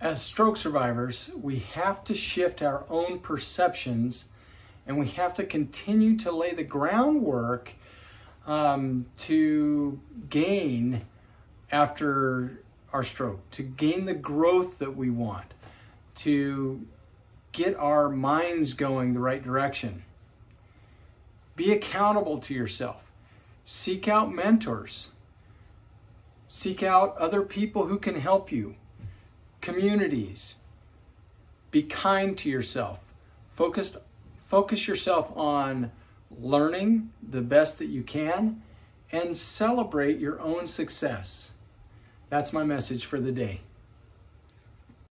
As stroke survivors, we have to shift our own perceptions and we have to continue to lay the groundwork um, to gain after our stroke, to gain the growth that we want, to get our minds going the right direction. Be accountable to yourself. Seek out mentors. Seek out other people who can help you communities. Be kind to yourself. Focus, focus yourself on learning the best that you can and celebrate your own success. That's my message for the day.